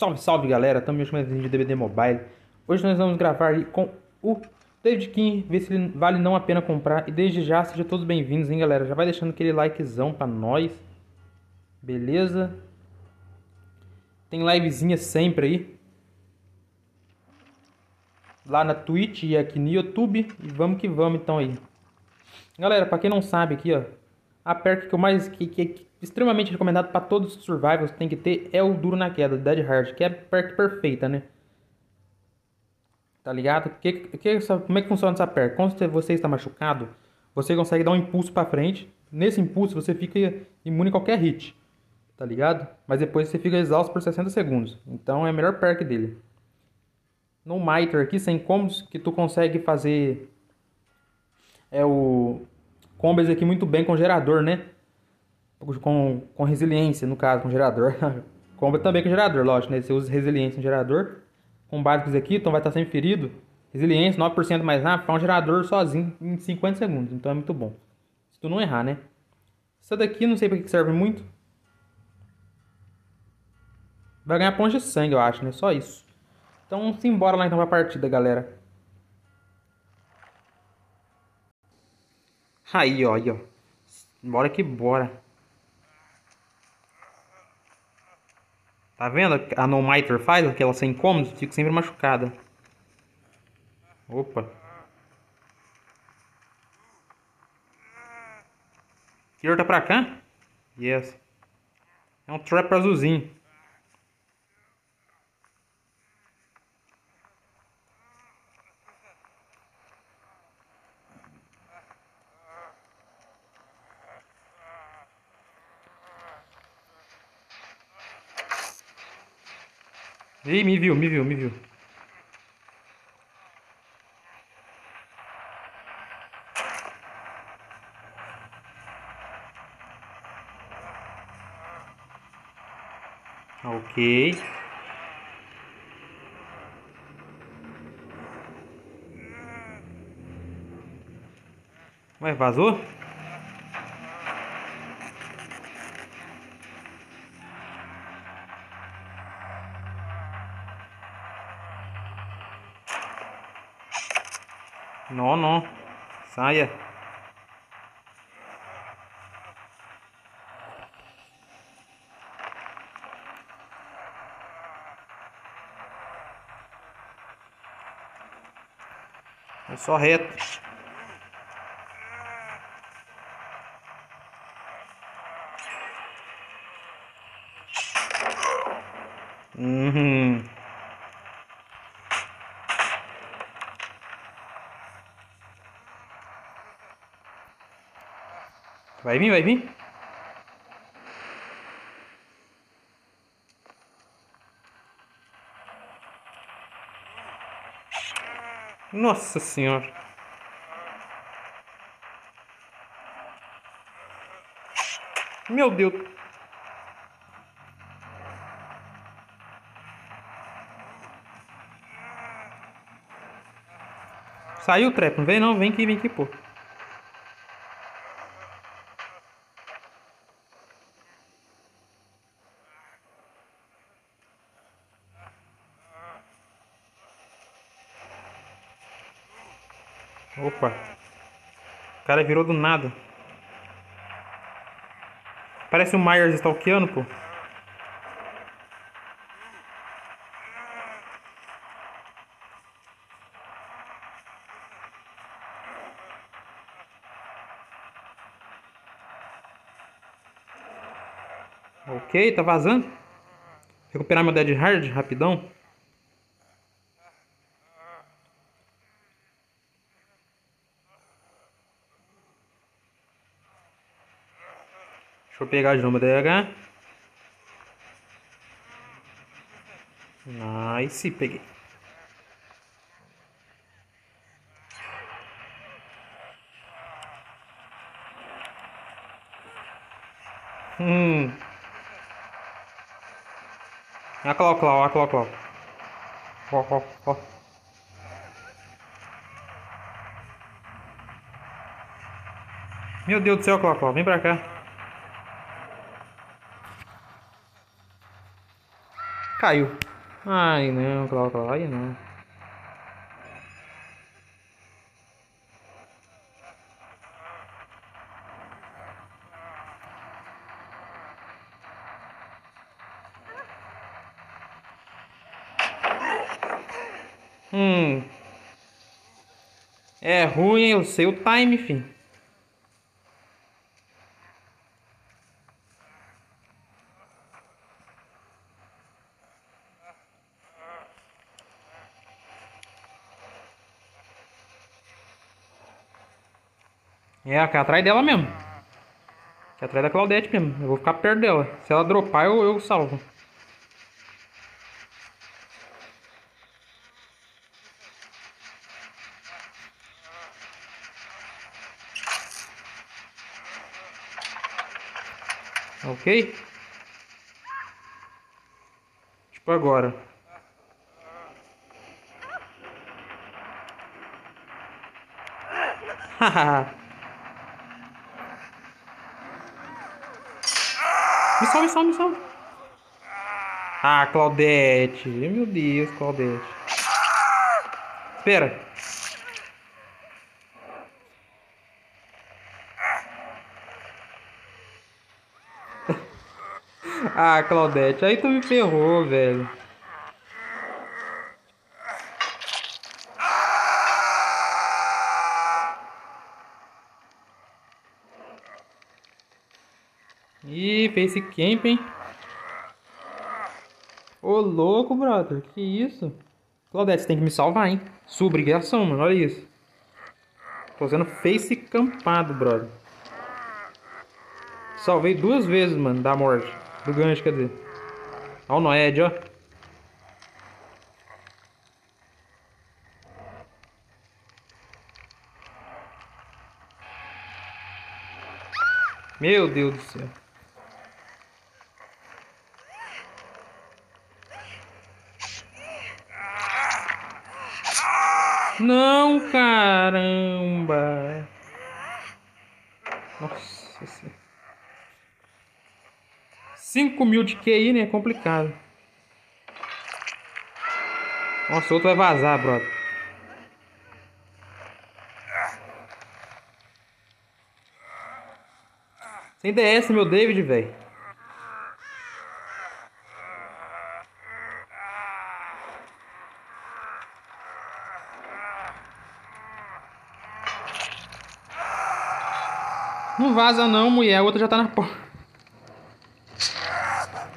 Salve, salve galera, estamos mais um de DVD Mobile. Hoje nós vamos gravar com o David King, ver se ele vale não a pena comprar. E desde já, sejam todos bem-vindos, hein galera. Já vai deixando aquele likezão pra nós. Beleza? Tem livezinha sempre aí. Lá na Twitch e aqui no YouTube. E vamos que vamos então aí. Galera, pra quem não sabe aqui, ó. A perk que eu mais... Que, que, que extremamente recomendado para todos os survivors tem que ter é o Duro na Queda, Dead Hard, que é a perk perfeita, né? Tá ligado? Que, que, como é que funciona essa perk? Quando você está machucado, você consegue dar um impulso para frente. Nesse impulso você fica imune a qualquer hit. Tá ligado? Mas depois você fica exausto por 60 segundos. Então é a melhor perk dele. No Miter aqui, sem combos, que tu consegue fazer é o combos aqui muito bem com gerador, né? com, com resiliência, no caso, com gerador. Comba também com gerador, lógico, né? Você usa resiliência no gerador. Com básicos aqui, então vai estar sempre ferido. Resiliência, 9% mais rápido, faz um gerador sozinho em 50 segundos. Então é muito bom. Se tu não errar, né? Essa daqui não sei para que serve muito. Vai ganhar pontos de sangue, eu acho, né? Só isso. Então, simbora lá então pra partida, galera. Aí, ó, aí, ó. Bora que bora. Tá vendo? A No Miter faz aquela sem cômodos, fica sempre machucada. Opa. Killer tá pra cá? Yes. É um trap azulzinho. Ih, me viu, me viu, me viu. Ok. Ué, vazou? Não. Saia. É só reto. Vai vir, vai vir? Nossa senhora. Meu Deus. Saiu o trap, não vem não, vem aqui, vem aqui, pô. Opa. O cara virou do nada. Parece o Myers stalkeando, pô. Ok, tá vazando. Recuperar meu Dead Hard rapidão. Deixa eu pegar de novo DH. Nice, peguei. Hum. A Clau Clau, a Clau Clau. Ó, ó, ó. Meu Deus do céu, Clau Clau, vem pra cá. Caiu. Ai não, Cláudio, aí não. Hum. É ruim, eu sei o time, fim. É, aqui atrás dela mesmo. Aqui atrás da Claudete mesmo. Eu vou ficar perto dela. Se ela dropar, eu, eu salvo. Ok? Tipo agora. Haha. Me salve, me salve, me salve. Ah, Claudete. Meu Deus, Claudete. Espera. Ah, Claudete, aí tu me ferrou, velho. Ih, face camp, hein? Ô, louco, brother. Que isso? Claudete, você tem que me salvar, hein? Sua mano. Olha isso. Tô usando face campado, brother. Salvei duas vezes, mano, da morte. Do gancho, quer dizer. Olha o Noed, ó. Meu Deus do céu. Não, caramba. Nossa. 5 mil de QI, né? É complicado. Nossa, outro vai vazar, brother. Sem DS, meu David, velho. Vaza não, mulher. A outra já tá na porta.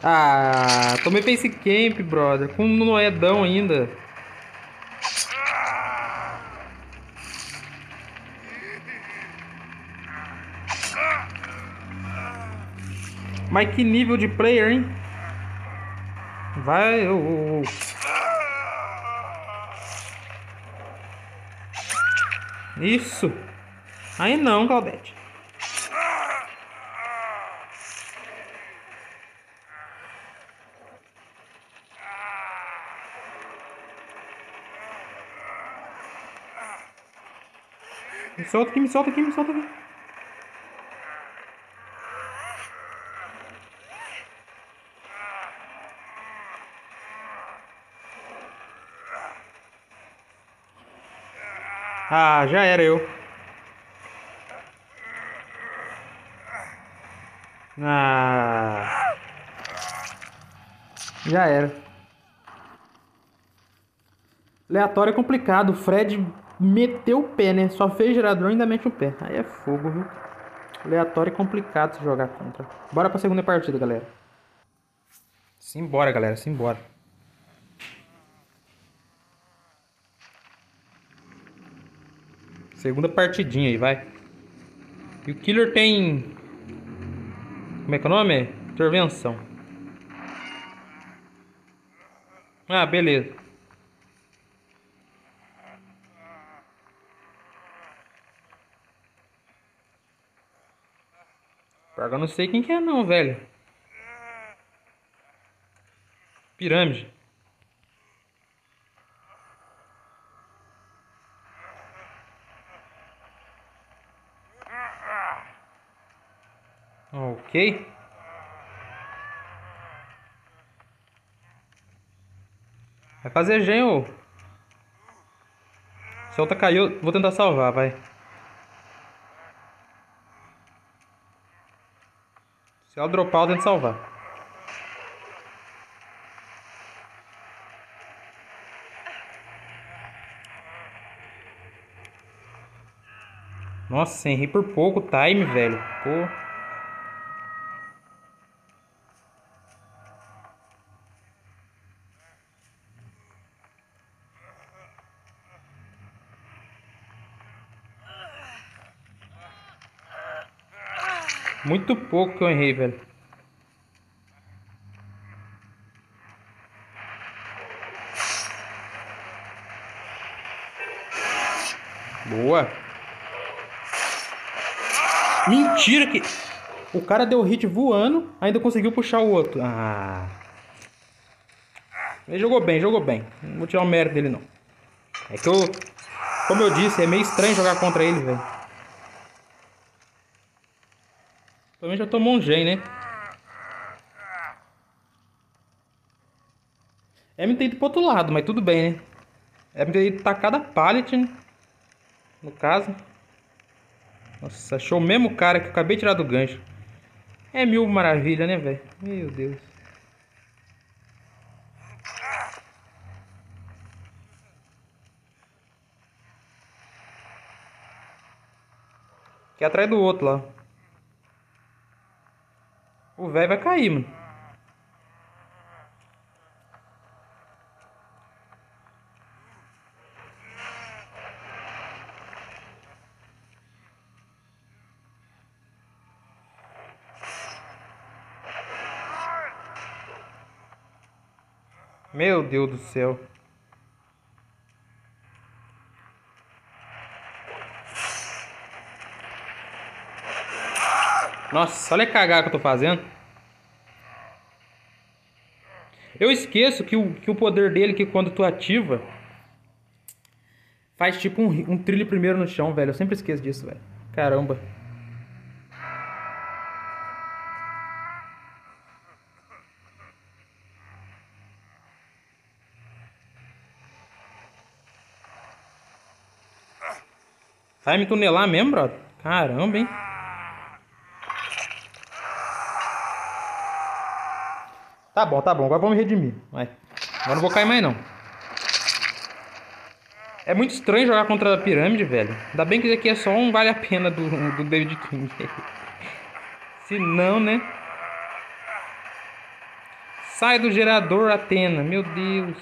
Ah, tomei face camp, brother. Com um noedão ainda. Mas que nível de player, hein? Vai, oh. Isso. Aí não, Claudete. Me solta aqui, me solta aqui, me solta aqui. Ah, já era eu. Ah. Já era. Aleatório é complicado. O Fred meteu o pé, né? Só fez gerador e ainda mete o pé. Aí é fogo, viu? Aleatório e complicado se jogar contra. Bora pra segunda partida, galera. Simbora, galera. Simbora. Segunda partidinha aí, vai. E o Killer tem... Como é que é o nome? Intervenção. Ah, beleza. Agora eu não sei quem que é não, velho. Pirâmide. Ok. Vai fazer gen, ô. Se a outra caiu, vou tentar salvar, vai. Se ela dropar, eu tento salvar. Nossa, errei por pouco time, velho. Pô. Muito pouco que eu errei, velho. Boa. Mentira que... O cara deu hit voando, ainda conseguiu puxar o outro. Ah. Ele jogou bem, jogou bem. Não vou tirar o mérito dele, não. É que eu... Como eu disse, é meio estranho jogar contra ele, velho. Também já tomou um gen, né? É me ter ido pro outro lado, mas tudo bem, né? É me ter ido tacar da pallet, né? No caso. Nossa, achou o mesmo cara que eu acabei de tirar do gancho. É mil maravilha, né, velho? Meu Deus. Aqui atrás do outro lá. O velho vai cair, mano. Meu Deus do céu. Nossa, olha a cagada que eu tô fazendo. Eu esqueço que o, que o poder dele, que quando tu ativa, faz tipo um, um trilho primeiro no chão, velho. Eu sempre esqueço disso, velho. Caramba. Vai me tunelar mesmo, brother? Caramba, hein? Tá bom, tá bom. Agora vamos redimir. Vai. Agora não vou cair mais, não. É muito estranho jogar contra a pirâmide, velho. Ainda bem que isso aqui é só um vale a pena do, do David King. Se não, né? Sai do gerador, Atena. Meu Deus.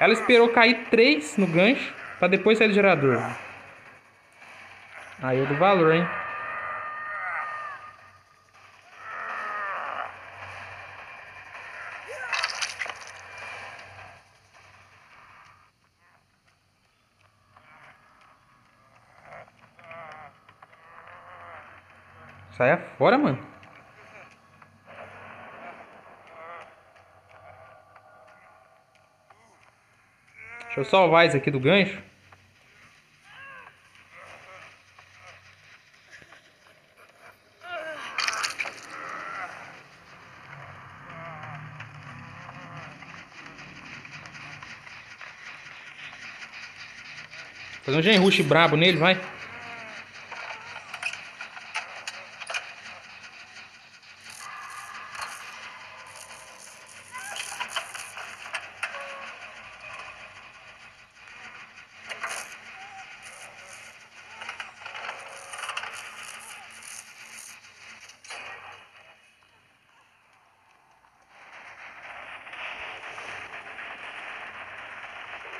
Ela esperou cair três no gancho. Pra depois sair do gerador. Aí eu do valor, hein? Saia fora, mano. Deixa eu salvar isso aqui do gancho. Fazer um gen rush brabo nele, vai.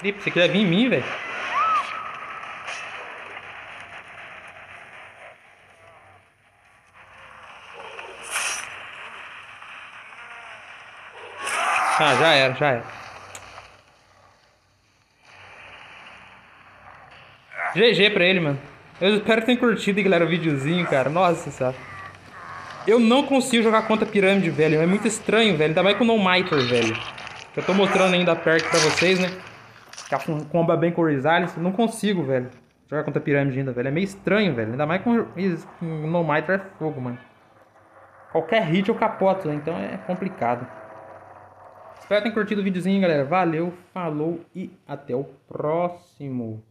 Você quer vir em mim, velho? Ah, já era, já era. GG pra ele, mano. Eu espero que tenham curtido, galera, o videozinho, cara. Nossa senhora. Eu não consigo jogar contra pirâmide, velho. É muito estranho, velho. Ainda mais com o No Miter, velho. Eu tô mostrando ainda perto pra vocês, né? Com comba bem com o Rizales. Não consigo, velho. Jogar contra pirâmide ainda, velho. É meio estranho, velho. Ainda mais com, o No é fogo, mano. Qualquer hit eu capoto, né? Então é complicado. Espero que tenham curtido o videozinho, galera. Valeu, falou e até o próximo.